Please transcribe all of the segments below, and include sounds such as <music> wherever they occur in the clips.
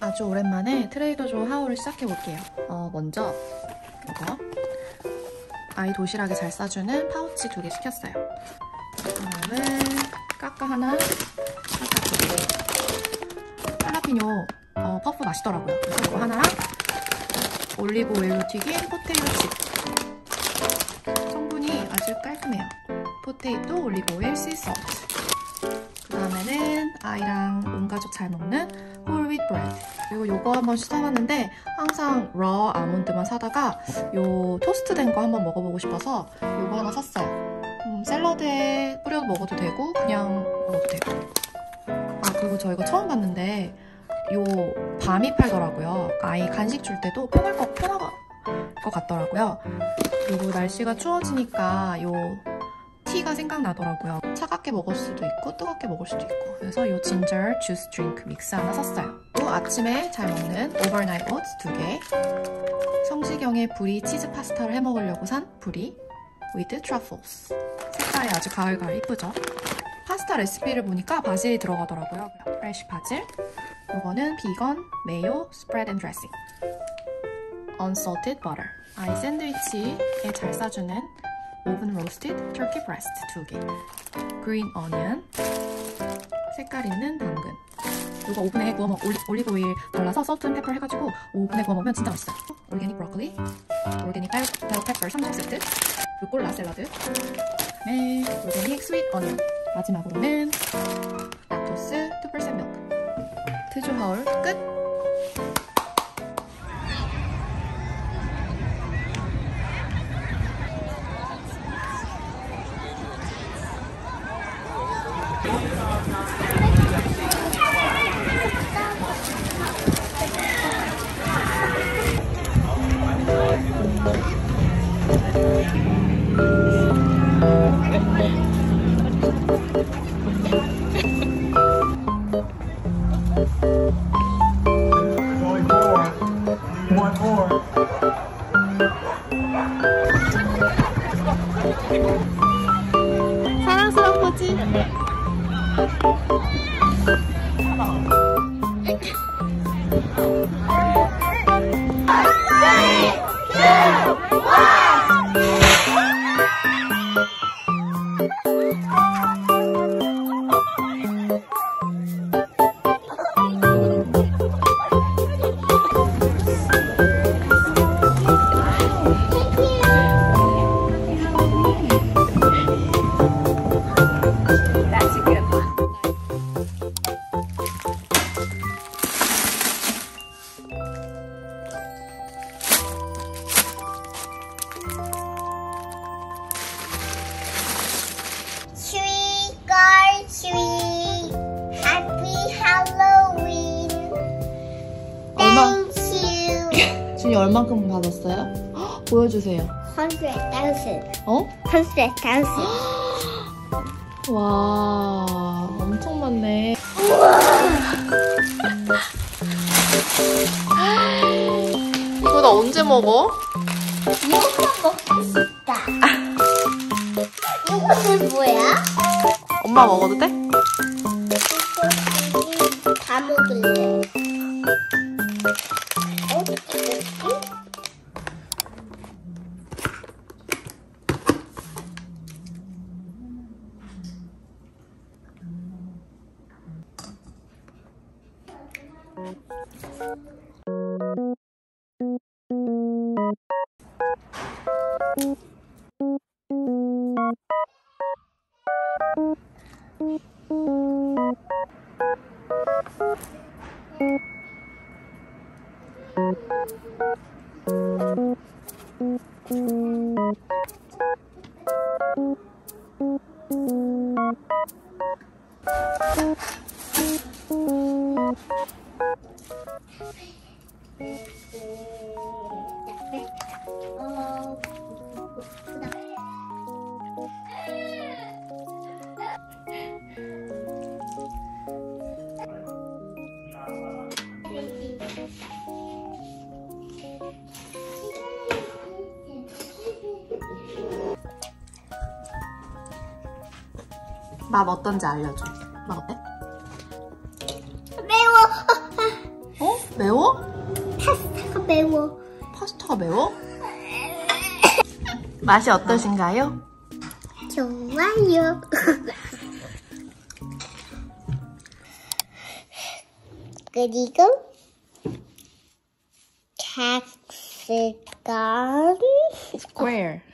아주 오랜만에 Trader Joe haul을 시작해볼게요. 어, 먼저 이거 아이 도시락에 잘 싸주는 파우치 두 개 시켰어요. 그다음에 까까 하나. 할라피뇨 어, puff 맛있더라고요. 그래서 이거 하나랑 올리브 오일로 튀긴 포테이토 칩. 성분이 아주 깔끔해요. potato, olive oil, sea salt. 그 다음에는 아이랑 온 가족 잘 먹는 whole wheat bread 그리고 요거 한번 시도해봤는데 항상 raw 아몬드만 사다가 요 토스트 된 거 한번 먹어보고 싶어서 요거 하나 샀어요 음, 샐러드에 뿌려서 먹어도 되고 그냥 먹어도 되고 아 그리고 저 이거 처음 봤는데 요 밤이 팔더라고요 아이 간식 줄 때도 편할 거 편할 것 같더라고요 그리고 날씨가 추워지니까 요 tea가 생각나더라고요. 차갑게 먹을 수도 있고 뜨겁게 먹을 수도 있고 그래서 이 ginger juice drink mix 하나 샀어요. 또 아침에 잘 먹는 overnight oats 두 개. 성시경의 브리 치즈 파스타를 해 먹으려고 산 brie with truffles. 색깔이 아주 가을가을 이쁘죠? 파스타 레시피를 보니까 바질이 들어가더라고요. fresh basil. 이거는 vegan, mayo, spread and dressing. unsalted. 아이 샌드위치에 잘 싸주는 oven roasted turkey breast 2개 green onion 색깔 있는 당근 이거 오븐에 구워 먹 올리, 올리브 오일 발라서 salt and pepper 해가지고 오븐에 구워 먹으면 진짜 맛있어요 organic broccoli organic bell pepper 3종 세트 루꼴라 샐러드 네 organic sweet onion 마지막으로는 락토스 2% milk. 트조 haul 끝. Only 얼만큼 받았어요? 헉, 보여주세요. Hundred thousand. 어? Hundred thousand. <gasps> 와, 엄청 많네. <gasps> 이거 나 언제 먹어? 이것만 먹고 싶다. 이거는 뭐야? 엄마 먹어도 돼? 어, 맛 어떤지 알려줘. 맛 어때? 매워. 어? 매워? 파스타가 매워. 파스타가 매워? 맛이 어떠신가요? 좋아요. 그리고 Square. 와,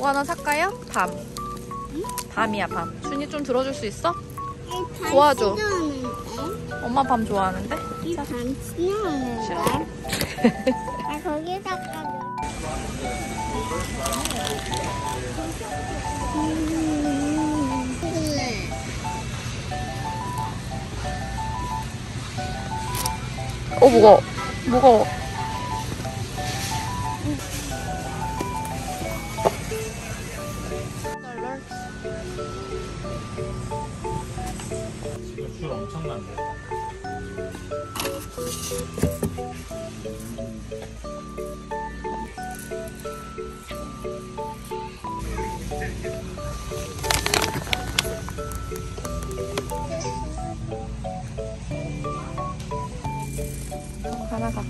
요거 하나 살까요? 밤. 밤이야, 밤. 준이 좀 들어줄 수 있어? 도와줘. 엄마 밤 좋아하는데? 이밤 싫어하는데. 싫어? 아 거기다가. 음, 그래. 어, 무거워. 무거워.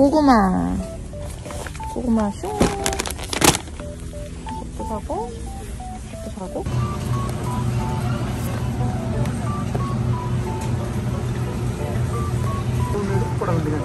고구마. 고구마 슝. 이것도 사고, 이것도 사고. போட வேண்டியது